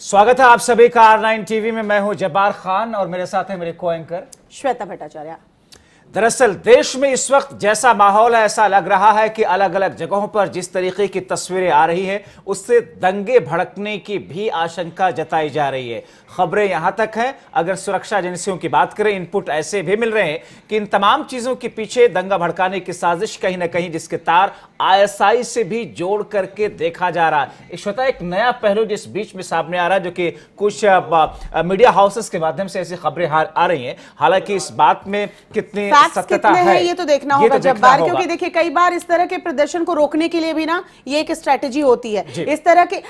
स्वागत है आप सभी का आर नाइन टीवी में। मैं हूँ जबार खान और मेरे साथ है मेरे को एंकर श्वेता भट्टाचार्य। दरअसल देश में इस वक्त जैसा माहौल है, ऐसा लग रहा है कि अलग अलग जगहों पर जिस तरीके की तस्वीरें आ रही है, उससे दंगे भड़कने की भी आशंका जताई जा रही है। खबरें यहाँ तक हैं। अगर सुरक्षा एजेंसियों की बात करें, इनपुट ऐसे भी मिल रहे हैं कि इन तमाम चीज़ों के पीछे दंगा भड़काने की साजिश कहीं ना कहीं जिसके तार आईएसआई से भी जोड़ करके देखा जा रहा है। श्रोता, एक नया पहलू जिस बीच में सामने आ रहा है, जो कि कुछ मीडिया हाउसेस के माध्यम से ऐसी खबरें आ रही हैं। हालाँकि इस बात में कितनी सत्यता है, है। ये तो देखना होगा तो जब बार क्योंकि देखिए कई बार इस तरह के प्रदर्शन को रोकने के लिए भी ना ये एक स्ट्रेटेजी होती है। इस तरह के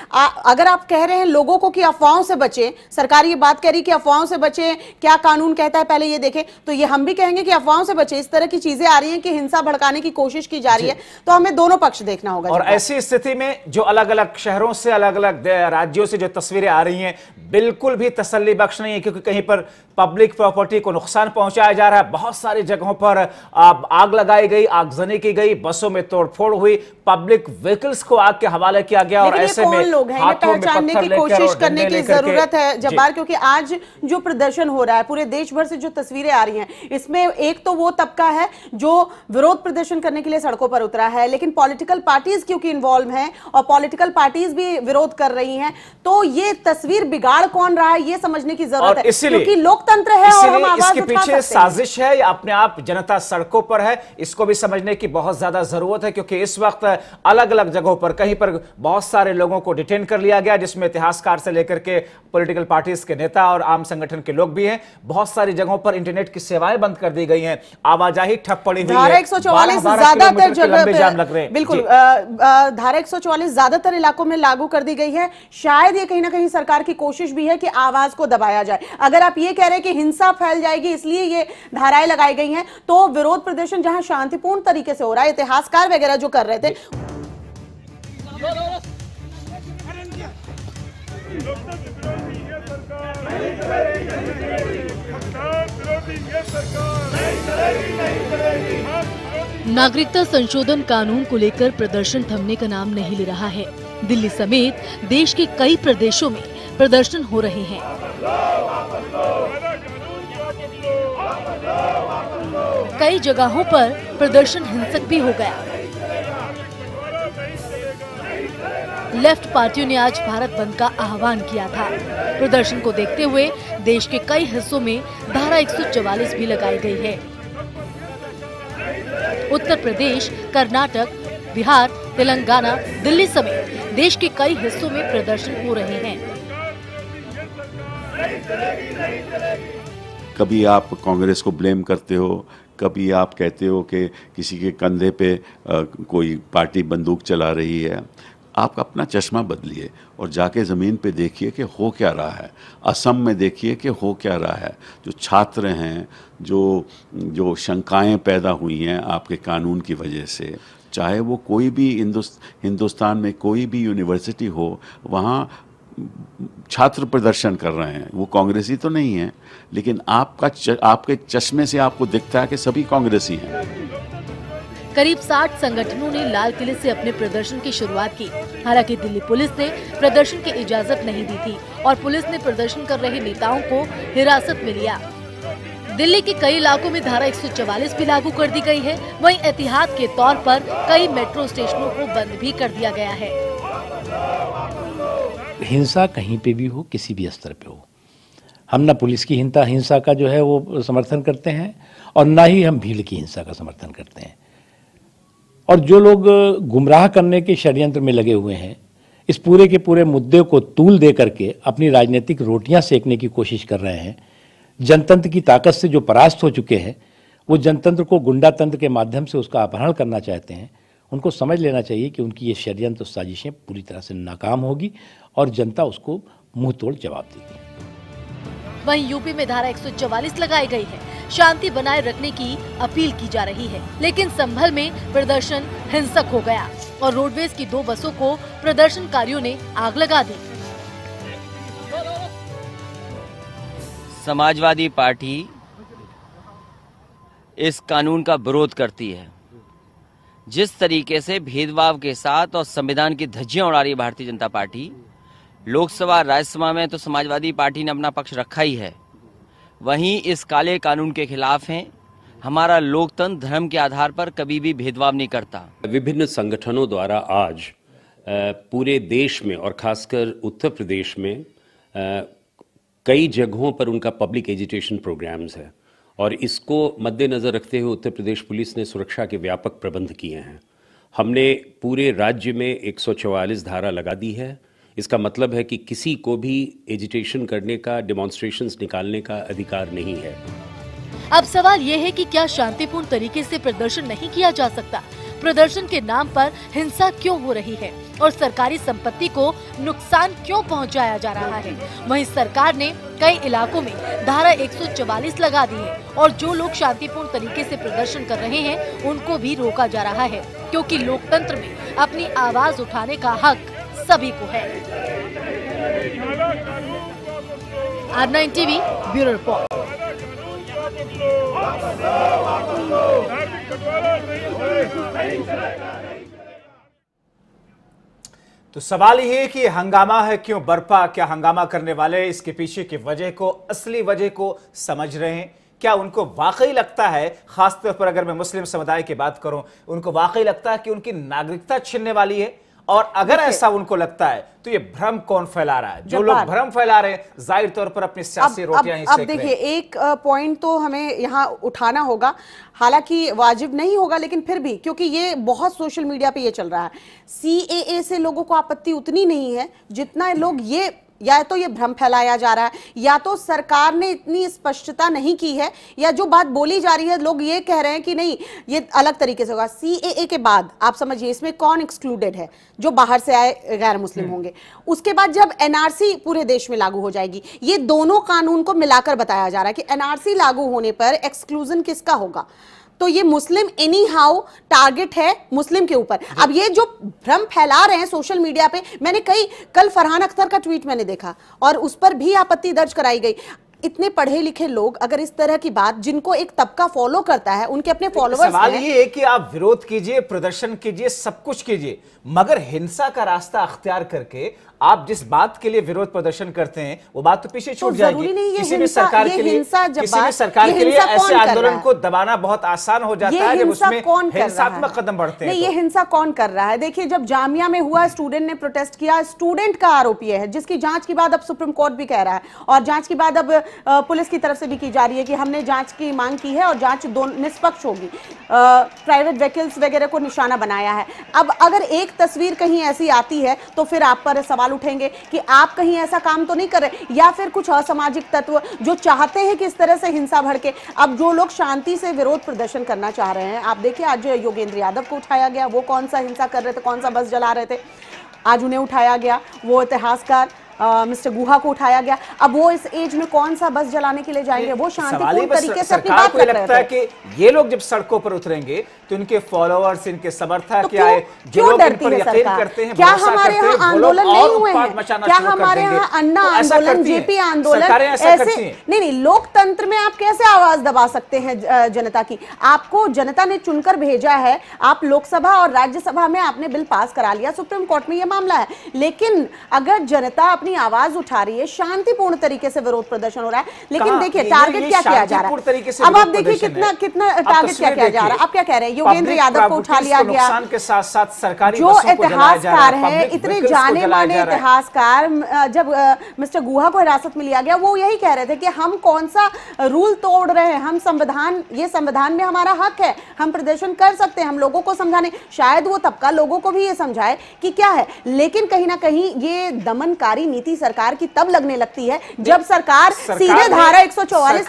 अगर आप कह रहे हैं लोगों को कि अफवाहों से बचे सरकार ये बात कह रही कि अफवाहों से बचे क्या कानून कहता है पहले ये देखें तो ये हम भी कहेंगे कि अफवाहों से बचे। इस तरह की चीज़ें आ रही है कि हिंसा भड़काने की कोशिश की जा रही है तो हमें दोनों पक्ष देखना होगा और ऐसी स्थिति में जो अलग अलग शहरों से अलग अलग राज्यों से जो तस्वीरें आ रही हैं बिल्कुल भी तसल्ली बख्श नहीं है क्योंकि कहीं पर पब्लिक प्रॉपर्टी को नुकसान पहुँचाया जा रहा है। बहुत सारी जगहों पर आग लगाई गई आगजनी की गई बसों में तोड़फोड़ हुई पब्लिक व्हीकल्स को आग के हवाले किया गया और ऐसे में लोग हैं? पहचानने की कोशिश करने की ज़रूरत है जब्बार क्योंकि आज जो प्रदर्शन हो रहा है पूरे देश भर से जो तस्वीरें आ रही हैं इसमें एक तो वो तबका है जो विरोध प्रदर्शन करने के लिए सड़कों पर उतरा है लेकिन पॉलिटिकल पार्टीज़ क्योंकि इन्वॉल्व हैं और पॉलिटिकल पार्टीज़ भी विरोध कर रही हैं तो ये तस्वीर बिगाड़ कौन रहा है ये समझने की ज़रूरत है क्योंकि लोकतंत्र है और हम आवाज़ इसके पीछे साजिश है या अपने आप जनता सड़कों पर है। इसको भी समझने की बहुत ज़्यादा ज़रूरत है क्योंकि इस वक्त अलग अलग जगहों पर कहीं पर बहुत सारे लोगों को डिटेन कर लिया गया जिसमें इतिहासकार से लेकर के पोलिटिकल पार्टीज़ के नेता और आम संगठन के लोग भी हैं। बहुत सारी जगहों पर इंटरनेट की सेवाएँ बंद कर दी गई हैं। आवाजाही ठप पड़ी हुई है। ज़्यादातर जगह बिल्कुल धारा एक सौ चौवालीस ज़्यादातर इलाकों में लागू कर दी गई है। शायद ये कहीं ना कहीं सरकार की कोशिश भी है कि आवाज़ को दबाया जाए। अगर आप ये कह रहे हैं कि हिंसा फैल जाएगी, इसलिए ये धाराएँ लगाई गई हैं। तो विरोध प्रदर्शन जहाँ शांतिपूर्ण तरीके से हो रहा है, इतिहासकार वगैरह जो कर रहे थे। नागरिकता संशोधन कानून को लेकर प्रदर्शन थमने का नाम नहीं ले रहा है। दिल्ली समेत देश के कई प्रदेशों में प्रदर्शन हो रहे हैं। कई जगहों पर प्रदर्शन हिंसक भी हो गया। लेफ़्ट पार्टियों ने आज भारत बंद का आह्वान किया था। प्रदर्शन को देखते हुए देश के कई हिस्सों में धारा 144 भी लगाई गई है। उत्तर प्रदेश, कर्नाटक, बिहार, तेलंगाना, दिल्ली समेत देश के कई हिस्सों में प्रदर्शन हो रहे हैं। कभी आप कांग्रेस को ब्लेम करते हो कभी आप कहते हो कि किसी के कंधे पे कोई पार्टी बंदूक चला रही है। आप अपना चश्मा बदलिए और जाके ज़मीन पे देखिए कि हो क्या रहा है। असम में देखिए कि हो क्या रहा है। जो छात्र हैं, जो जो शंकाएँ पैदा हुई हैं आपके कानून की वजह से, चाहे वो कोई भी हिंदुस्तान में कोई भी यूनिवर्सिटी हो, वहाँ छात्र प्रदर्शन कर रहे हैं। वो कांग्रेसी तो नहीं है लेकिन आपका च, आपके चश्मे से आपको दिखता है कि सभी कांग्रेसी हैं। करीब 60 संगठनों ने लाल किले से अपने प्रदर्शन की शुरुआत की। हालाँकि दिल्ली पुलिस ने प्रदर्शन की इजाज़त नहीं दी थी और पुलिस ने प्रदर्शन कर रहे नेताओं को हिरासत में लिया। दिल्ली के कई इलाकों में धारा 144 भी लागू कर दी गई है। वहीं एहतियात के तौर पर कई मेट्रो स्टेशनों को बंद भी कर दिया गया है। हिंसा कहीं पे भी हो, किसी भी स्तर पे हो। हम ना पुलिस की हिंसा हिंसा का जो है वो समर्थन करते हैं और ना ही हम भीड़ की हिंसा का समर्थन करते हैं। और जो लोग गुमराह करने के षड्यंत्र में लगे हुए हैं, इस पूरे के पूरे मुद्दे को तूल दे करके अपनी राजनीतिक रोटियाँ सेकने की कोशिश कर रहे हैं, जनतंत्र की ताकत से जो परास्त हो चुके हैं, वो जनतंत्र को गुंडा तंत्र के माध्यम से उसका अपहरण करना चाहते हैं, उनको समझ लेना चाहिए कि उनकी ये षड्यंत्र साजिशें पूरी तरह से नाकाम होगी और जनता उसको मुँह तोड़ जवाब देगी वहीं यूपी में धारा 144 लगाई गई है। शांति बनाए रखने की अपील की जा रही है। लेकिन संभल में प्रदर्शन हिंसक हो गया और रोडवेज़ की दो बसों को प्रदर्शनकारियों ने आग लगा दी। समाजवादी पार्टी इस कानून का विरोध करती है। जिस तरीके से भेदभाव के साथ और संविधान की धज्जियाँ उड़ा रही है भारतीय जनता पार्टी लोकसभा, राज्यसभा में तो समाजवादी पार्टी ने अपना पक्ष रखा ही है। वहीं इस काले कानून के खिलाफ हैं। हमारा लोकतंत्र धर्म के आधार पर कभी भी भेदभाव नहीं करता। विभिन्न संगठनों द्वारा आज पूरे देश में और खासकर उत्तर प्रदेश में कई जगहों पर उनका पब्लिक एजुकेशन प्रोग्राम्स है। और इसको मद्देनज़र रखते हुए उत्तर प्रदेश पुलिस ने सुरक्षा के व्यापक प्रबंध किए हैं। हमने पूरे राज्य में एक सौ चौवालीस धारा लगा दी है। इसका मतलब है कि किसी को भी एजिटेशन करने का डिमॉन्स्ट्रेशंस निकालने का अधिकार नहीं है। अब सवाल ये है कि क्या शांतिपूर्ण तरीके से प्रदर्शन नहीं किया जा सकता? प्रदर्शन के नाम पर हिंसा क्यों हो रही है? और सरकारी संपत्ति को नुकसान क्यों पहुँचाया जा रहा है? वहीं सरकार ने कई इलाकों में धारा 144 लगा दी है और जो लोग शांतिपूर्ण तरीके से प्रदर्शन कर रहे हैं, उनको भी रोका जा रहा है, क्योंकि लोकतंत्र में अपनी आवाज़ उठाने का हक सभी को है। R nine TV bureau report. तो सवाल ये है कि हंगामा है, क्यों बर्पा, क्या हंगामा करने वाले इसके पीछे की वजह को, असली वजह को समझ रहे हैं? क्या उनको वाकई लगता है, खासतौर पर अगर मैं मुस्लिम समुदाय की बात करूँ, उनको वाकई लगता है कि उनकी नागरिकता छीनने वाली है? और अगर ऐसा उनको लगता है तो ये भ्रम कौन फैला रहा है? जो लोग भ्रम फैला रहे हैं ज़ाहिर तौर पर अपनी सियासी रोटियाँ अब, अब देखिए एक पॉइंट तो हमें यहाँ उठाना होगा। हालाँकि वाजिब नहीं होगा लेकिन फिर भी क्योंकि ये बहुत सोशल मीडिया पे ये चल रहा है। सी से लोगों को आपत्ति उतनी नहीं है जितना लोग ये या तो ये भ्रम फैलाया जा रहा है या तो सरकार ने इतनी स्पष्टता नहीं की है या जो बात बोली जा रही है लोग ये कह रहे हैं कि नहीं ये अलग तरीके से होगा। सी के बाद आप समझिए इसमें कौन एक्सक्लूडेड है जो बाहर से आए गैर मुस्लिम हम्म। होंगे। उसके बाद जब एनआरसी पूरे देश में लागू हो जाएगी ये दोनों कानून को मिलाकर बताया जा रहा है कि एनआरसी लागू होने पर एक्सक्लूजन किसका होगा? तो ये मुस्लिम एनी हाउ टारगेट है मुस्लिम के ऊपर। अब ये जो भ्रम फैला रहे हैं सोशल मीडिया पे मैंने कई कल फरहान अख्तर का ट्वीट मैंने देखा और उस पर भी आपत्ति दर्ज कराई गई। इतने पढ़े लिखे लोग अगर इस तरह की बात जिनको एक तबका फॉलो करता है उनके अपने फॉलोअर्स सवाल ये है कि आप विरोध कीजिए प्रदर्शन कीजिए सब कुछ कीजिए मगर हिंसा का रास्ता अख्तियार करके आप जिस बात के लिए विरोध प्रदर्शन करते हैं वो बात तो पीछे छूट तो जाएगी। किसी भी सरकार के लिए किसी भी सरकार के लिए ऐसे आंदोलन को दबाना बहुत आसान हो जाता है जब उसमें हिंसात्मक कदम बढ़ते हैं ये तो। हिंसा कौन कर रहा है? देखिए जब जामिया में हुआ स्टूडेंट ने प्रोटेस्ट किया स्टूडेंट का आरोपी है जिसकी जाँच की बाद अब सुप्रीम कोर्ट भी कह रहा है। और जाँच की बाद अब पुलिस की तरफ़ से भी की जा रही है कि हमने जाँच की मांग की है और जाँच निष्पक्ष होगी। प्राइवेट व्हीकल्स वगैरह को निशाना बनाया है। अब अगर एक तस्वीर कहीं ऐसी आती है तो फिर आप पर सवाल सवाल उठेंगे कि आप कहीं ऐसा काम तो नहीं कर रहे? या फिर कुछ असामाजिक तत्व जो चाहते हैं कि इस तरह से हिंसा भड़के? अब जो लोग शांति से विरोध प्रदर्शन करना चाह रहे हैं, आप देखिए आज योगेंद्र यादव को उठाया गया। वो कौन सा हिंसा कर रहे थे? कौन सा बस जला रहे थे? आज उन्हें उठाया गया। वो इतिहासकार मिस्टर गुहा को उठाया गया। अब वो इस एज में कौन सा बस जलाने के लिए जाएँगे? वो शांतिपूर्ण तरीके से अपनी बात कर लगता है कि ये लोग जब सड़कों पर उतरेंगे तो इनके फॉलोअर्स इनके समर्थक तो क्या है जो लोग इन पर यकीन करते हैं क्या हमारे यहाँ आंदोलन नहीं हुए हैं? क्या हमारे यहाँ अन्ना तो आंदोलन जेपी आंदोलन ऐसे नहीं नहीं लोकतंत्र में आप कैसे आवाज़ दबा सकते हैं जनता की? आपको जनता ने चुनकर भेजा है आप लोकसभा और राज्यसभा में आपने बिल पास करा लिया सुप्रीम कोर्ट में यह मामला है। लेकिन अगर जनता अपनी आवाज़ उठा रही है। शांतिपूर्ण तरीके से विरोध प्रदर्शन हो रहा है। लेकिन देखिए टारगेट क्या किया जा रहा है? अब आप देखिए कितना कितना टारगेट क्या किया जा रहा है? आप क्या कह रहे हैं? योगेंद्र यादव को उठा लिया गया। के साथ साथ सरकारी जो इतिहासकार है इतने जाने माने इतिहासकार जब मिस्टर गुहा को हिरासत में लिया गया वो यही कह रहे थे कि हम कौन सा रूल तोड़ रहे हैं? हम संविधान ये संविधान में हमारा हक है। हम प्रदर्शन कर सकते हैं हम लोगों को समझाने। शायद वो तबका लोगों को भी ये समझाए कि क्या है। लेकिन कहीं ना कहीं ये दमनकारी नीति सरकार की तब लगने लगती है जब सरकार, सीधे धारा एक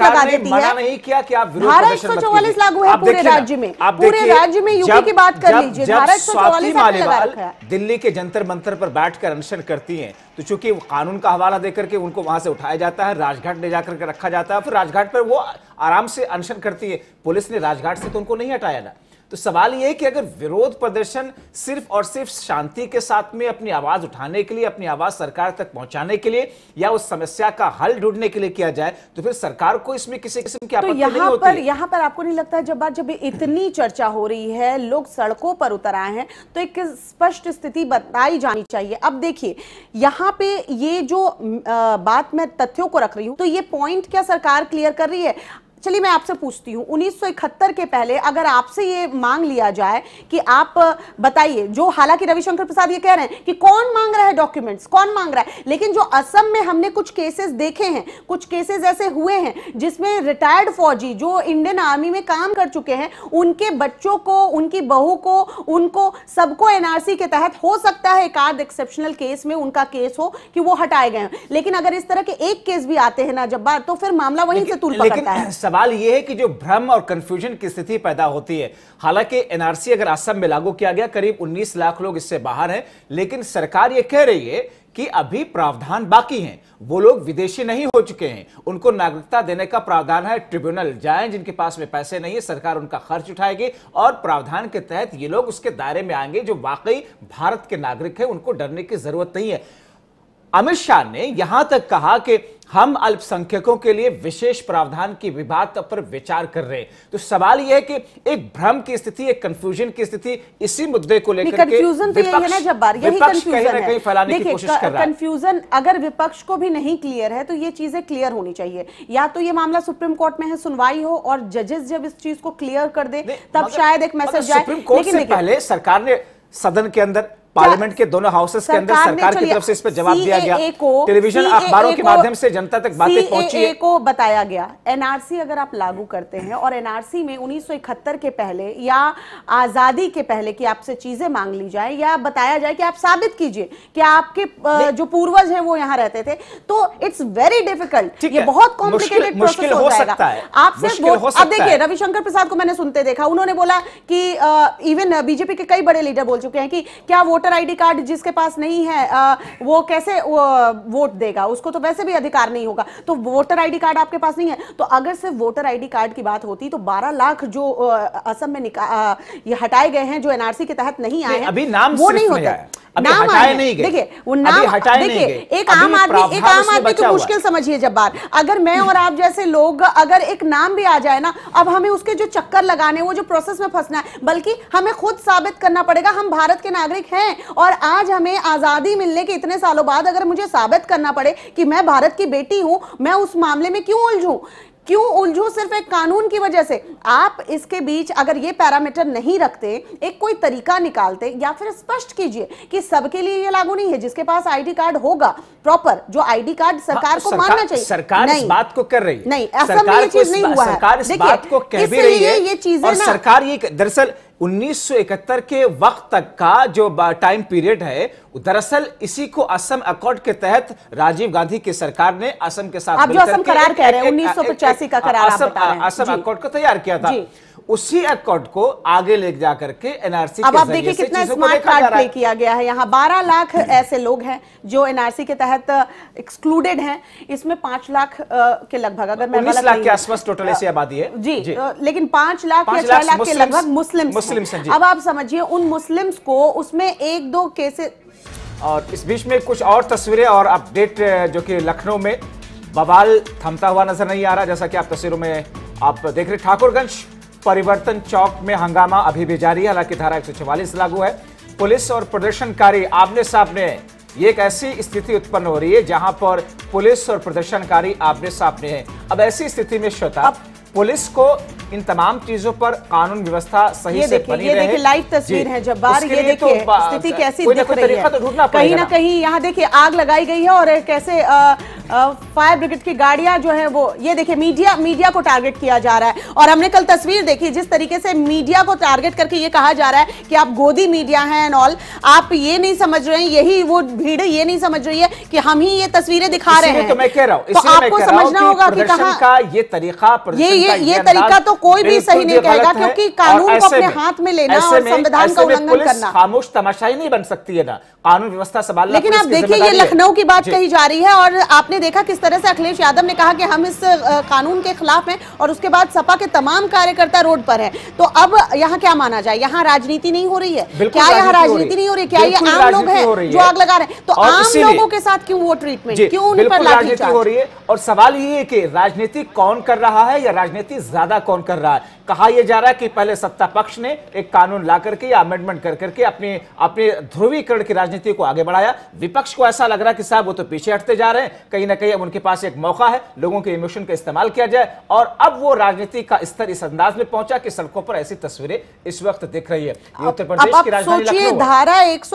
लगा देती है। नहीं किया कि आप धारा एक लागू है पूरे राज्य में। पूरे राज्य में यूपी की बात कर लीजिए धारा एक दिल्ली के जंतर मंतर पर बैठकर अनशन करती है तो चूँकि कानून का हवाला देकर के उनको वहाँ से उठाया जाता है राजघाट ले जाकर के रखा जाता है फिर राजघाट पर वो आराम से अनशन करती है। पुलिस ने राजघाट से तो उनको नहीं हटाया ना। तो सवाल यह है कि अगर विरोध प्रदर्शन सिर्फ़ और सिर्फ़ शांति के साथ में अपनी आवाज़ उठाने के लिए अपनी आवाज़ सरकार तक पहुँचाने के लिए या उस समस्या का हल ढूँढने के लिए किया जाए तो फिर सरकार को इसमें किसी किस्म की तो यहाँ पर यहाँ पर आपको नहीं लगता है जब बात जब इतनी चर्चा हो रही है लोग सड़कों पर उतर आए हैं तो एक स्पष्ट स्थिति बताई जानी चाहिए। अब देखिए यहाँ पे ये जो बात मैं तथ्यों को रख रही हूँ तो ये पॉइंट क्या सरकार क्लियर कर रही है? चलिए मैं आपसे पूछती हूँ 1971 के पहले अगर आपसे ये मांग लिया जाए कि आप बताइए जो हालाँकि रविशंकर प्रसाद ये कह रहे हैं कि कौन मांग रहा है डॉक्यूमेंट्स कौन मांग रहा है लेकिन जो असम में हमने कुछ केसेस देखे हैं कुछ केसेस ऐसे हुए हैं जिसमें रिटायर्ड फौजी जो इंडियन आर्मी में काम कर चुके हैं उनके बच्चों को उनकी बहू को उनको सबको एनआरसी के तहत हो सकता है एक आध एक्सेप्शनल केस में उनका केस हो कि वो हटाए गए लेकिन अगर इस तरह के एक केस भी आते हैं ना जब बात तो फिर मामला वहीं से तुल पकड़ता है। सवाल यह है कि जो भ्रम और कंफ्यूजन की स्थिति पैदा होती है, हालाँकि एनआरसी अगर असम में लागू किया गया, करीब 19 लाख लोग इससे बाहर हैं, लेकिन सरकार यह कह रही है कि अभी प्रावधान बाकी हैं। वो लोग विदेशी नहीं हो चुके हैं। उनको नागरिकता देने का प्रावधान है ट्रिब्यूनल जाएँ, जिनके पास में पैसे नहीं है, सरकार उनका खर्च उठाएगी और प्रावधान के तहत ये लोग उसके दायरे में आएँगे, जो वाकई भारत के नागरिक है, उनको डरने की ज़रूरत नहीं है। अमित शाह ने यहाँ तक कहा कि हम अल्पसंख्यकों के लिए विशेष प्रावधान की विवाद पर विचार कर रहे हैं। तो सवाल यह है कि एक भ्रम की स्थिति एक कंफ्यूजन की स्थिति इसी मुद्दे को लेकर कंफ्यूजन तो यही है ना जब बार यही कंफ्यूजन है। कहीं फैलाने की कोशिश कर रहा है। कंफ्यूजन अगर विपक्ष को भी नहीं क्लियर है तो ये चीज़ें क्लियर होनी चाहिए। या तो ये मामला सुप्रीम कोर्ट में है सुनवाई हो और जजेस जब इस चीज़ को क्लियर कर दे तब शायद एक मैसेज जाए सुप्रीम कोर्ट से पहले सरकार ने सदन के अंदर पार्लियामेंट के दोनों हाउसेस के अंदर सरकार की तरफ़ से इस पर जवाब दिया गया। टेलीविज़न अखबारों के माध्यम से जनता तक बातें पहुँची है। को बताया गया। एनआरसी अगर आप लागू करते हैं और एनआरसी में 1971 के पहले या आज़ादी के पहले की आपसे चीज़ें मांग ली जाए या बताया जाए कि आप साबित कीजिए कि आपके जो पूर्वज हैं वो यहाँ रहते थे तो इट्स वेरी डिफ़िकल्ट ये बहुत कॉम्प्लिकेटेड प्रोसेस हो जाएगा। आप सिर्फ़ अब देखिए रविशंकर प्रसाद को मैंने सुनते देखा। उन्होंने बोला कि इवन बीजेपी के कई बड़े लीडर बोल चुके हैं कि क्या वोटर वोटर आईडी कार्ड जिसके पास नहीं है आ, वो कैसे वो, वोट देगा? उसको तो वैसे भी अधिकार नहीं होगा। तो वोटर आईडी कार्ड आपके पास नहीं है? तो अगर सिर्फ़ वोटर आईडी कार्ड की बात होती तो 12 लाख जो असम में ये हटाए गए हैं जो एनआरसी के तहत नहीं आए हैं अभी नाम वो नहीं होता। नाम नहीं देखिए वो नाम देखिए एक आम आदमी एक आम आदमी की मुश्किल समझिए जब बात। अगर मैं और आप जैसे लोग अगर एक नाम भी आ जाए ना अब हमें उसके जो चक्कर लगाने वो जो प्रोसेस में फंसना है बल्कि हमें खुद साबित करना पड़ेगा हम भारत के नागरिक हैं और आज हमें आज़ादी मिलने के इतने सालों बाद अगर मुझे साबित करना पड़े कि मैं भारत की बेटी हूँ मैं उस मामले में क्यों उलझूं? क्यों उलझू सिर्फ़ एक कानून की वजह से? आप इसके बीच अगर ये पैरामीटर नहीं रखते एक कोई तरीका निकालते या फिर स्पष्ट कीजिए कि सबके लिए ये लागू नहीं है जिसके पास आईडी कार्ड होगा प्रॉपर जो आईडी कार्ड सरकार हाँ, को सरकार, मानना चाहिए। सरकार नहीं, इस बात को कर रही नहीं असम में ये चीज़ नहीं हुआ है। सरकार इस बात को कह भी रही है ये चीज़ें सरकार ये दरअसल 1971 के वक्त तक का जो टाइम पीरियड है दरअसल इसी को असम अकॉर्ड के तहत राजीव गांधी की सरकार ने असम के साथ आप जो असम करार कह रहे हैं उन्नीस सौ पचासी का करार असम, असम अकॉर्ड को तैयार किया था। उसी अकॉर्ड को आगे ले जाकर के एनआरसी अब आप देखिए कितना स्मार्ट कार्ड प्ले किया गया है। यहाँ 12 लाख ऐसे लोग हैं जो एनआरसी के तहत एक्सक्लूडेड हैं। इसमें पाँच लाख के लगभग अगर मैं लाख के आसपास टोटल ऐसी आबादी है। जी, जी। लेकिन पाँच लाख या छह लाख के लगभग मुस्लिम मुस्लिम अब आप समझिए उन मुस्लिम्स को उसमें एक दो केसेस और इस बीच में कुछ और तस्वीरें और अपडेट जो कि लखनऊ में बवाल थमता हुआ नज़र नहीं आ रहा जैसा कि आप तस्वीरों में आप देख रहे ठाकुरगंज परिवर्तन चौक में हंगामा अभी भी जारी है। हालाँकि धारा एक लागू है। पुलिस और प्रदर्शनकारी आमने सामने ये एक ऐसी स्थिति उत्पन्न हो रही है जहाँ पर पुलिस और प्रदर्शनकारी आमने सामने हैं। अब ऐसी स्थिति में श्रोता पुलिस को इन तमाम चीज़ों पर कानून व्यवस्था सही ये से बनी ये देखिए लाइव तस्वीर है। जब बार ये तो देखिए स्थिति कैसी दिख रही है। तो कहीं ना कहीं यहाँ देखिए आग लगाई गई है और कैसे फायर ब्रिगेड की गाड़ियाँ जो है वो ये देखिए मीडिया मीडिया को टारगेट किया जा रहा है। और हमने कल तस्वीर देखी जिस तरीके से मीडिया को टारगेट करके ये कहा जा रहा है कि आप गोदी मीडिया हैं एंड ऑल आप ये नहीं समझ रहे हैं यही वो भीड़ ये नहीं समझ रही है कि हम ही ये तस्वीरें दिखा रहे हैं। तो मैं कह रहा हूँ तो आपको समझना होगा कि कहा ये तरीका ये ये तरीका तो कोई भी सही नहीं कहेगा क्योंकि कानून को अपने हाथ में लेना और संविधान का उल्लंघन करना। खामोश तमाशाई नहीं बन सकती है ना। कानून व्यवस्था संभालना लेकिन आप देखिए ये लखनऊ की बात कही जा रही है और आपने आपने देखा किस तरह से अखिलेश यादव ने कहा कि हम इस कानून के खिलाफ हैं और उसके बाद सपा के तमाम कार्यकर्ता रोड पर हैं। तो अब यहाँ क्या माना जाए? यहाँ राजनीति नहीं हो रही है। क्या यहाँ राजनीति नहीं हो रही? क्या ये आम लोग हैं जो आग लगा रहे हैं? तो आम लोगों के साथ क्यों वो ट्रीटमेंट क्यों उन पर राजनीति हो रही है। और सवाल ये है कि राजनीति कौन कर रहा है या राजनीति ज़्यादा कौन कर रहा है? कहा यह जा रहा है कि पहले सत्ता पक्ष ने एक कानून ला करके या अमेंडमेंट कर करके अपने अपने ध्रुवीकरण की राजनीति को आगे बढ़ाया। विपक्ष को ऐसा लग रहा है कि साहब वो तो पीछे हटते जा रहे हैं। कहीं ना कहीं अब उनके पास एक मौका है लोगों के इमोशन का इस्तेमाल किया जाए और अब वो राजनीति का स्तर इस अंदाज में पहुँचा कि सड़कों पर ऐसी तस्वीरें इस वक्त दिख रही है। उत्तर प्रदेश की राजधानी धारा एक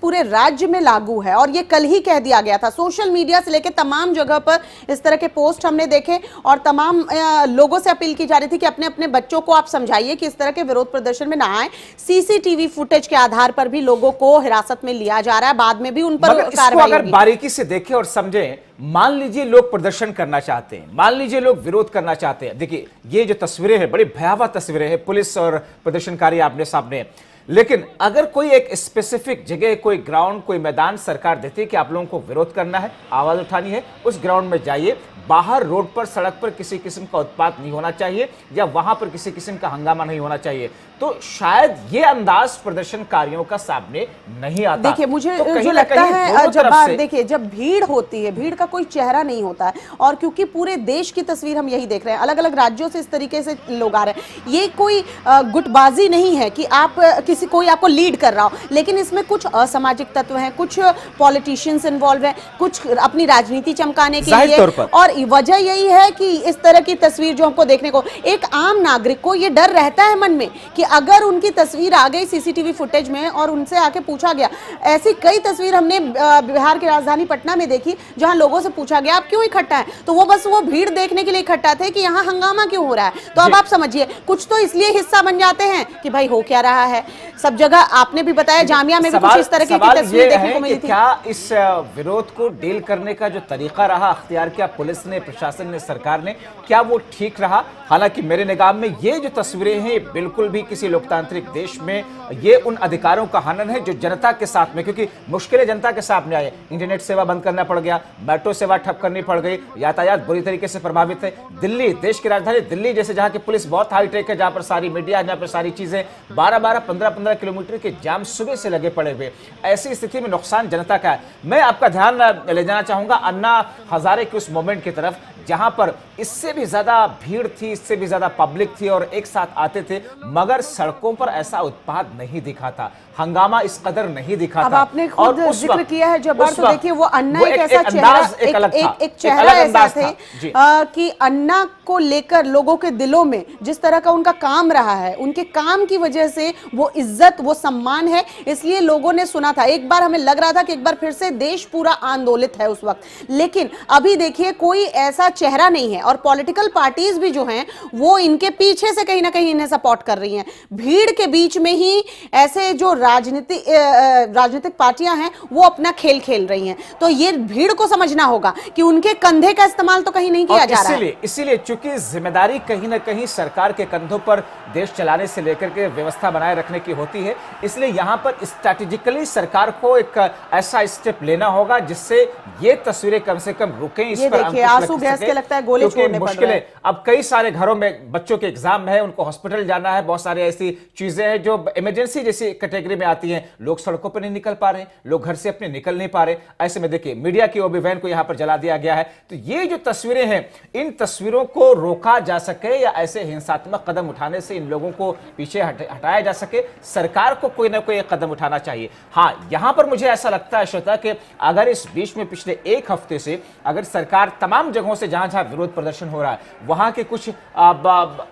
पूरे राज्य में लागू है और ये कल ही कह दिया गया था। सोशल मीडिया से लेकर तमाम जगह पर इस तरह के पोस्ट हमने देखे और तमाम लोगों से अपील की जा रही थी कि अपने अपने बच्चों को आप समझाइए कि इस तरह के विरोध प्रदर्शन में ना आए। सीसीटीवी फुटेज के आधार पर भी लोगों को हिरासत में लिया जा रहा है बाद में भी उन पर कार्रवाई अगर बारीकी से देखें और समझें मान लीजिए लोग प्रदर्शन करना चाहते हैं, मान लीजिए लोग विरोध करना चाहते हैं। देखिए, ये जो तस्वीरें हैं, बड़ी भयावह तस्वीरें हैं, पुलिस और प्रदर्शनकारी आपने सामने। लेकिन अगर कोई एक स्पेसिफिक जगह, कोई ग्राउंड कोई मैदान सरकार देती है कि आप लोगों को विरोध करना है, आवाज़ उठानी है, उस ग्राउंड में जाइए। बाहर रोड पर, सड़क पर किसी किस्म का उत्पाद नहीं होना चाहिए या वहाँ पर किसी किस्म का हंगामा नहीं होना चाहिए। तो शायद ये अंदाज प्रदर्शनकारियों का सामने नहीं आता। देखिए मुझे तो जो लगता है जब देखिए जब भीड़ होती है भीड़ का कोई चेहरा नहीं होता है और क्योंकि पूरे देश की तस्वीर हम यही देख रहे हैं अलग अलग राज्यों से इस तरीके से लोग आ रहे हैं। ये कोई गुटबाजी नहीं है कि आप किसी कोई आपको लीड कर रहा हो लेकिन इसमें कुछ असामाजिक तत्व हैं कुछ पॉलिटिशियंस इन्वॉल्व हैं कुछ अपनी राजनीति चमकाने के लिए। और वजह यही है कि इस तरह की तस्वीर जो हमको देखने को एक आम नागरिक को ये डर रहता है मन में कि अगर उनकी तस्वीर आ गई सीसीटीवी फुटेज में और उनसे आके पूछा गया ऐसी कई तस्वीर हमने बिहार की राजधानी पटना में देखी जहाँ लोगों से पूछा गया आप क्यों इकट्ठा है? तो वो बस वो भीड़ देखने के लिए इकट्ठा थे कि यहाँ हंगामा क्यों हो रहा है? तो अब आप समझिए कुछ तो इसलिए हिस्सा बन जाते हैं कि भाई हो क्या रहा है? सब जगह आपने भी बताया जामिया में भी कुछ इस तरह की तस्वीर देखने को मिली थी। क्या इस विरोध को डील करने का जो तरीका रहा अख्तियार किया पुलिस ने प्रशासन ने सरकार ने क्या वो ठीक रहा? हालाँकि मेरे निगाह में ये जो तस्वीरें हैं बिल्कुल भी किसी लोकतांत्रिक देश में, ये उन अधिकारों का हनन है जो जनता के साथ में, क्योंकि मुश्किलें जनता के सामने आए इंटरनेट सेवा बंद करना पड़ गया, मेट्रो सेवा ठप करनी पड़ गई, यातायात बुरी तरीके से प्रभावित है। दिल्ली, देश की राजधानी दिल्ली जैसे, जहाँ की पुलिस बहुत हाईटेक है, जहाँ पर सारी मीडिया, जहाँ पर सारी चीज़ें बारह बारह पंद्रह पंद्रह किलोमीटर के जाम सुबह से लगे पड़े हुए। ऐसी स्थिति में नुकसान जनता का है। मैं आपका ध्यान ले जाना चाहूँगा अन्ना हजारे के उस मोमेंट की तरफ़, जहाँ पर इससे भी ज़्यादा भीड़ थी, इससे भी ज़्यादा पब्लिक थी और एक साथ आते थे, मगर सड़कों पर ऐसा उत्पाद नहीं दिखा था हंगामा इस कदर नहीं दिखा अब था आपने खुद और ज़िक्र किया है जब तो देखिए वो अन्ना वो एक, ऐसा चेहरा एक, एक, एक, एक चेहरा ऐसा थे आ, कि अन्ना को लेकर लोगों के दिलों में जिस तरह का उनका काम रहा है उनके काम की वजह से वो इज़्ज़त वो सम्मान है इसलिए लोगों ने सुना था। एक बार हमें लग रहा था कि एक बार फिर से देश पूरा आंदोलित है उस वक्त। लेकिन अभी देखिए कोई ऐसा चेहरा नहीं है और पॉलिटिकल पार्टीज़ भी जो हैं वो इनके पीछे से कहीं ना कहीं इन्हें सपोर्ट कर रही हैं। भीड़ के बीच में ही ऐसे जो राजनीति राजनीतिक पार्टियाँ हैं वो अपना खेल खेल रही हैं। तो ये भीड़ को समझना होगा कि उनके कंधे का इस्तेमाल तो कहीं नहीं किया जा रहा है। इसीलिए चूँकि ज़िम्मेदारी कहीं ना कहीं सरकार के कंधों पर देश चलाने से लेकर के व्यवस्था बनाए रखने की होती है इसलिए यहाँ पर स्ट्रैटेजिकली सरकार को एक ऐसा स्टेप लेना होगा जिससे ये तस्वीरें कम से कम रुके इस पर आँसू गैस के लगता है गोले छोड़ने मुश्किल है। अब कई सारे घरों में बच्चों के एग्ज़ाम है उनको हॉस्पिटल जाना है बहुत सारी ऐसी चीज़ें हैं जो इमरजेंसी जैसी कैटेगरी में आती हैं। लोग सड़कों पर नहीं निकल पा रहे लोग घर से अपने निकल नहीं पा रहे ऐसे में देखिए मीडिया की ओबी वैन को यहाँ पर जला दिया गया है। तो ये जो तस्वीरें हैं, इन तस्वीरों को रोका जा सके या ऐसे हिंसात्मक कदम उठाने से इन लोगों को पीछे हटाया जा सके? सरकार को कोई ना कोई कदम उठाना चाहिए। हाँ यहाँ पर मुझे ऐसा लगता है श्रोता कि अगर इस बीच में पिछले एक हफ़्ते से अगर सरकार तमाम जगहों से जहाँ जहाँ विरोध प्रदर्शन हो रहा है, वहाँ के कुछ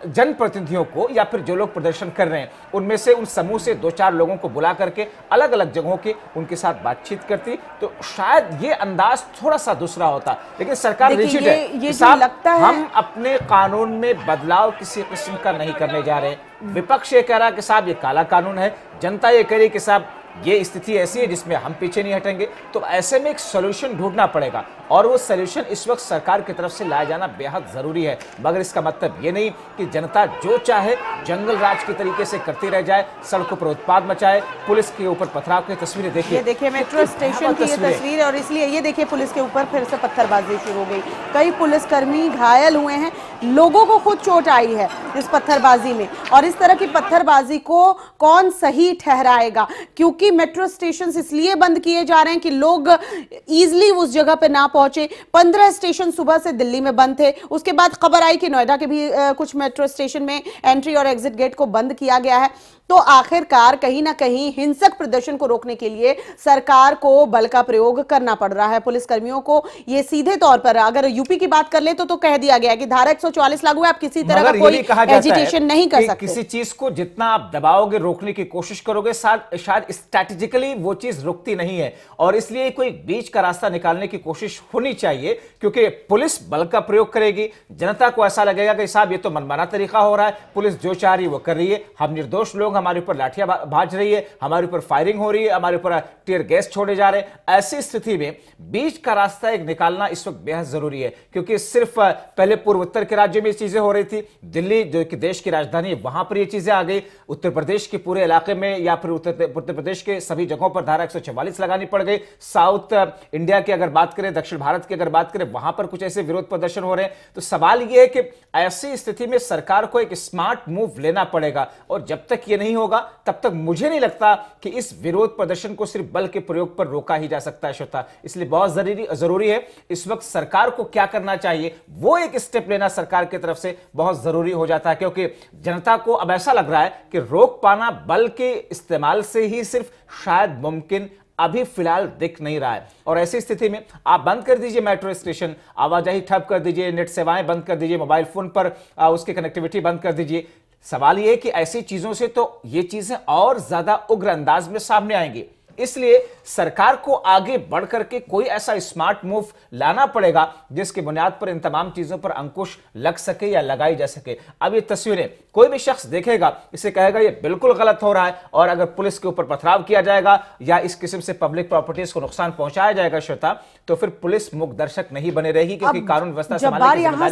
जनप्रतिनिधियों को या फिर जो लोग प्रदर्शन कर रहे हैं। उनमें से उन समूह से दो चार लोगों को बुला करके अलग अलग जगहों के उनके साथ बातचीत करती। तो शायद ये अंदाज थोड़ा सा दूसरा होता। लेकिन सरकार रिजिड है। ये लगता है हम अपने कानून में बदलाव किसी किस्म का नहीं करने जा रहे। विपक्ष ये कह रहा है कि साहब ये काला कानून है। जनता ये कह रही कि साहब ये स्थिति ऐसी है जिसमें हम पीछे नहीं हटेंगे। तो ऐसे में एक सोल्यूशन ढूंढना पड़ेगा और वो सोल्यूशन इस वक्त सरकार की तरफ़ से लाया जाना बेहद ज़रूरी है। मगर इसका मतलब ये नहीं कि जनता जो चाहे जंगल राज के तरीके से करती रह जाए सड़कों पर उत्पाद मचाए पुलिस के ऊपर पथराव की तस्वीरें देखिए देखिए मेट्रो स्टेशन की ये तस्वीर और इसलिए ये देखिए पुलिस के ऊपर फिर से पत्थरबाजी शुरू हो गई। कई पुलिसकर्मी घायल हुए हैं। लोगों को खुद चोट आई है इस पत्थरबाजी में। और इस तरह की पत्थरबाजी को कौन सही ठहराएगा? क्योंकि मेट्रो स्टेशन इसलिए बंद किए जा रहे हैं कि लोग इजिली उस जगह पे ना पहुँचे। पंद्रह स्टेशन सुबह से दिल्ली में बंद थे। उसके बाद खबर आई कि नोएडा के भी कुछ मेट्रो स्टेशन में एंट्री और एग्जिट गेट को बंद किया गया है। तो आखिरकार कहीं ना कहीं हिंसक प्रदर्शन को रोकने के लिए सरकार को बल का प्रयोग करना पड़ रहा है। पुलिस कर्मियों को ये सीधे तौर पर अगर यूपी की बात कर ले तो तो कह दिया गया कि धारा 144 लागू है। आप किसी तरह का कोई एजिटेशन नहीं कर सकते। किसी चीज़ को जितना आप दबाओगे रोकने की कोशिश करोगे शायद स्ट्रैटेजिकली वो चीज़ रुकती नहीं है। और इसलिए कोई बीच का रास्ता निकालने की कोशिश होनी चाहिए, क्योंकि पुलिस बल का प्रयोग करेगी। जनता को ऐसा लगेगा कि साहब, ये तो मनमाना तरीका हो रहा है। पुलिस जो चाह रही है वो कर रही है। हम निर्दोष लोग, हमारे ऊपर लाठियाँ भाज रही है। हमारे ऊपर फायरिंग हो रही है। हमारे ऊपर टीयर गैस छोड़े जा रहे हैं। ऐसी स्थिति में बीच का रास्ता एक निकालना इस वक्त बेहद ज़रूरी है। क्योंकि सिर्फ़ पहले पूर्वोत्तर के राज्यों में चीज़ें हो रही थी। दिल्ली जो कि देश की राजधानी है, वहाँ पर ये चीज़ें आ गई। उत्तर प्रदेश के पूरे इलाके में या फिर उत्तर प्रदेश के सभी जगहों पर धारा एक लगानी पड़ गई। साउथ इंडिया की अगर बात करें, दक्षिण भारत की अगर बात करें, वहाँ पर कुछ ऐसे विरोध प्रदर्शन हो रहे हैं। तो सवाल यह है कि ऐसी स्थिति में सरकार को एक स्मार्ट मूव लेना पड़ेगा और जब तक यह नहीं होगा, तब तक मुझे नहीं लगता कि इस विरोध प्रदर्शन को सिर्फ़ बल के प्रयोग पर रोका ही जा सकता है, श्रोता। इसलिए बहुत ज़रूरी ज़रूरी है, इस वक्त सरकार को क्या करना चाहिए, वो एक स्टेप लेना सरकार की तरफ़ से बहुत ज़रूरी हो जाता है, क्योंकि जनता को अब ऐसा लग रहा है कि रोक पाना बल के इस्तेमाल से ही सिर्फ़ शायद मुमकिन अभी फ़िलहाल दिख नहीं रहा है। और ऐसी स्थिति में आप बंद कर दीजिए मेट्रो स्टेशन, आवाजाही ठप कर दीजिए, नेट सेवाएँ बंद कर दीजिए, मोबाइल फ़ोन पर उसकी कनेक्टिविटी बंद कर दीजिए। सवाल यह कि ऐसी चीज़ों से तो ये चीज़ें और ज़्यादा उग्र अंदाज में सामने आएँगी। इसलिए सरकार को आगे बढ़ करके कोई ऐसा स्मार्ट मूव लाना पड़ेगा जिसके बुनियाद पर इन तमाम चीज़ों पर अंकुश लग सके या लगाई जा सके। अब ये तस्वीरें कोई भी शख्स देखेगा इसे कहेगा ये बिल्कुल गलत हो रहा है। और अगर पुलिस के ऊपर पथराव किया जाएगा या इस किस्म से पब्लिक प्रॉपर्टीज़ को नुकसान पहुँचाया जाएगा श्रोता तो फिर पुलिस मुक्त दर्शक नहीं बने रहेगी क्योंकि कानून व्यवस्था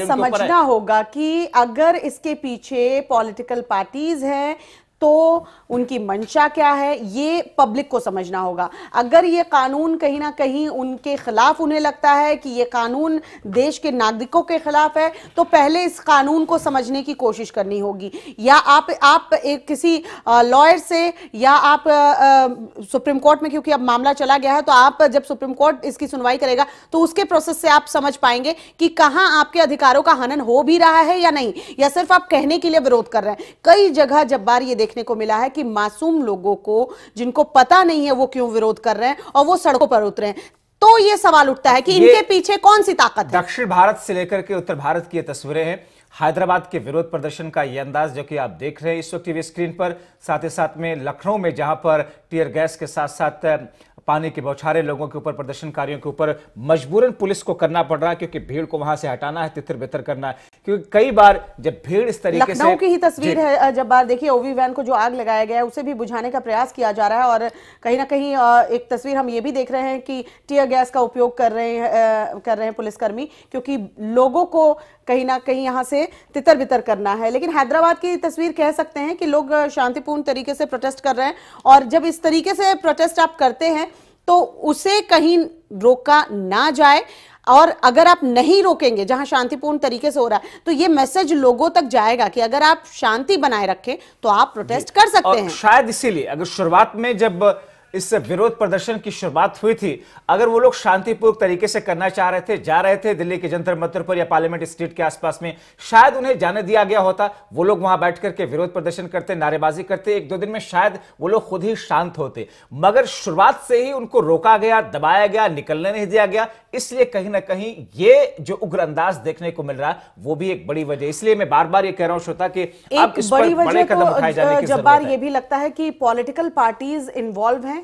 समझना होगा कि अगर इसके पीछे पॉलिटिकल पार्टीज़ हैं तो उनकी मंशा क्या है, ये पब्लिक को समझना होगा। अगर ये कानून कहीं ना कहीं उनके खिलाफ उन्हें लगता है कि ये कानून देश के नागरिकों के खिलाफ है तो पहले इस कानून को समझने की कोशिश करनी होगी। या आप आप एक किसी लॉयर से या आप सुप्रीम कोर्ट में, क्योंकि अब मामला चला गया है तो आप जब सुप्रीम कोर्ट इसकी सुनवाई करेगा तो उसके प्रोसेस से आप समझ पाएँगे कि कहाँ आपके अधिकारों का हनन हो भी रहा है या नहीं। या सिर्फ़ आप कहने के लिए विरोध कर रहे हैं। कई जगह जब बार ये देखने को मिला है कि मासूम लोगों को जिनको पता नहीं है वो क्यों विरोध कर रहे हैं और वो सड़कों पर उतरे हैं। तो ये सवाल उठता है कि इनके पीछे कौन सी ताकत है? दक्षिण भारत से लेकर के उत्तर भारत की तस्वीरें हैं। हैदराबाद के विरोध प्रदर्शन का यह अंदाज जो कि आप देख रहे हैं इस वक्त टीवी स्क्रीन पर साथ ही साथ में लखनऊ में जहाँ पर टीयर गैस के साथ साथ पानी के बौछारे लोगों के ऊपर प्रदर्शनकारियों के ऊपर मजबूरन पुलिस को करना पड़ रहा है क्योंकि भीड़ को वहाँ से हटाना है तितर बितर करना है। क्योंकि कई बार जब भीड़ इस तरीके से की ही तस्वीर है जब बार देखिए ओवी वैन को जो आग लगाया गया है उसे भी बुझाने का प्रयास किया जा रहा है और कहीं ना कहीं एक तस्वीर हम ये भी देख रहे हैं कि टीयर गैस का उपयोग कर रहे हैं कर रहे हैं पुलिसकर्मी क्योंकि लोगों को कहीं ना कहीं यहाँ से तितर बितर करना है। लेकिन हैदराबाद की तस्वीर कह सकते हैं कि लोग शांतिपूर्ण तरीके से प्रोटेस्ट कर रहे हैं और जब इस तरीके से प्रोटेस्ट आप करते हैं तो उसे कहीं रोका ना जाए। और अगर आप नहीं रोकेंगे जहाँ शांतिपूर्ण तरीके से हो रहा है तो ये मैसेज लोगों तक जाएगा कि अगर आप शांति बनाए रखें तो आप प्रोटेस्ट कर सकते हैं। शायद इसीलिए अगर शुरुआत में जब इस विरोध प्रदर्शन की शुरुआत हुई थी। अगर वो लोग शांतिपूर्वक तरीके से करना चाह रहे थे जा रहे थे दिल्ली के जंतर मंतर पर या पार्लियामेंट स्ट्रीट के आसपास में शायद उन्हें जाने दिया गया होता। वो लोग वहाँ बैठ करके विरोध प्रदर्शन करते नारेबाजी करते। एक दो दिन में शायद वो लोग खुद ही शांत होते। मगर शुरुआत से ही उनको रोका गया दबाया गया निकलने नहीं दिया गया। इसलिए कहीं ना कहीं ये जो उग्र अंदाज देखने को मिल रहा है वो भी एक बड़ी वजह इसलिए मैं बार बार ये कह रहा हूँ श्रोता कि इस बड़ी जब बार ये भी लगता है कि पॉलिटिकल पार्टीज़ इन्वॉल्व हैं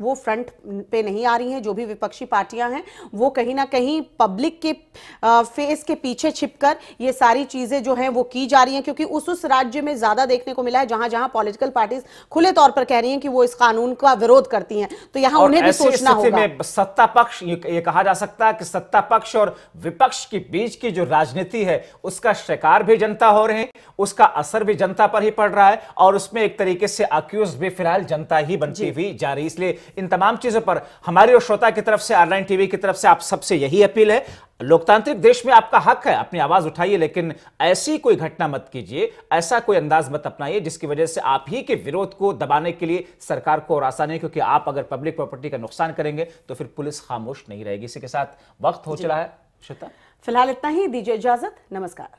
वो फ्रंट पे नहीं आ रही हैं जो भी विपक्षी पार्टियाँ हैं वो कहीं ना कहीं पब्लिक के फेस के पीछे छिपकर ये सारी चीज़ें जो हैं वो की जा रही हैं क्योंकि उस उस राज्य में ज़्यादा देखने को मिला है जहाँ जहाँ पॉलिटिकल पार्टीज़ खुले तौर पर कह रही हैं कि वो इस कानून का विरोध करती हैं। तो यहाँ उन्हें भी सोचना होगा। में सत्ता पक्ष ये कहा जा सकता है कि सत्ता पक्ष और विपक्ष के बीच की जो राजनीति है उसका शिकार भी जनता हो रहे हैं उसका असर भी जनता पर ही पड़ रहा है और उसमें एक तरीके से अक्यूज भी फ़िलहाल जनता ही बनती हुई जा रही इसलिए इन तमाम चीज़ों पर हमारी और श्रोता की तरफ़ से ऑनलाइन टीवी की तरफ़ से आप सबसे यही अपील है लोकतांत्रिक देश में आपका हक है अपनी आवाज़ उठाइए लेकिन ऐसी कोई घटना मत कीजिए ऐसा कोई अंदाज मत अपनाइए जिसकी वजह से आप ही के विरोध को दबाने के लिए सरकार को और आसानी है क्योंकि आप अगर पब्लिक प्रॉपर्टी का नुकसान करेंगे तो फिर पुलिस खामोश नहीं रहेगी। इसी के साथ वक्त हो चला है श्वेता फ़िलहाल इतना ही दीजिए इजाज़त नमस्कार।